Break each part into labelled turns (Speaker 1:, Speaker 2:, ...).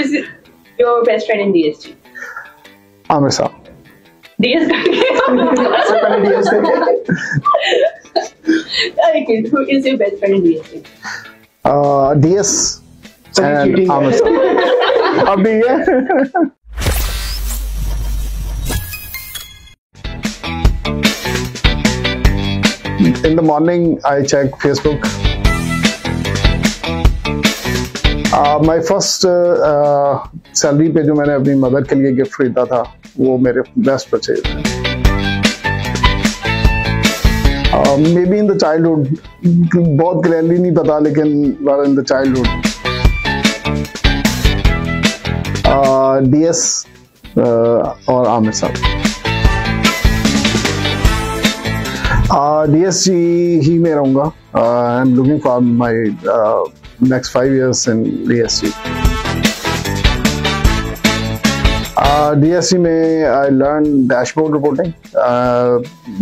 Speaker 1: is your best friend in DSG?
Speaker 2: Amrisa.
Speaker 1: DS okay, who is your best friend in DSG?
Speaker 2: Uh, DS and Amrisa. Abhi. In the morning, I check Facebook My first salary पे जो मैंने अपनी mother के लिए gift खरीदा था, वो मेरे best purchase may be in the childhood बहुत क्लियरली नहीं पता, लेकिन in the childhood D S और आमिर साहब डी एस जी ही में रहूँगा I am looking for my next five years in D S G D S C में आई लर्न डैशबोर्ड रिपोर्टिंग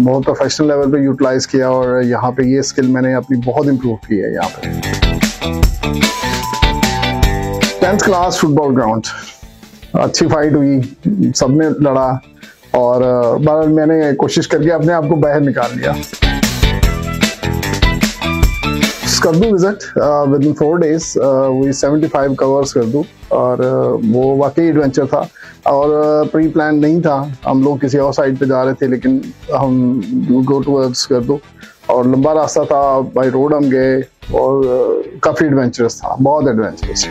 Speaker 2: बहुत प्रोफेशनल लेवल पे यूटिलाइज किया और यहाँ पे ये स्किल मैंने अपनी बहुत इम्प्रूव की है यहाँ पे. टेंथ क्लास फुटबॉल ग्राउंड अच्छी फाइट हुई. सबने लड़ा. और बहरहाल मैंने कोशिश करके अपने आप को बाहर निकाल लिया। कर दूँ visit within four days वही सेवेंटी फाइव कवर्स कर दूँ और वो वाकई एडवेंचर था। और प्री प्लान नहीं था। हम लोग किसी और साइड पे जा रहे थे, लेकिन हम गो टूवर्ड्स कर दो और लंबा रास्ता था बाई रोड हम गए, और काफ़ी एडवेंचरस था, बहुत एडवेंचरस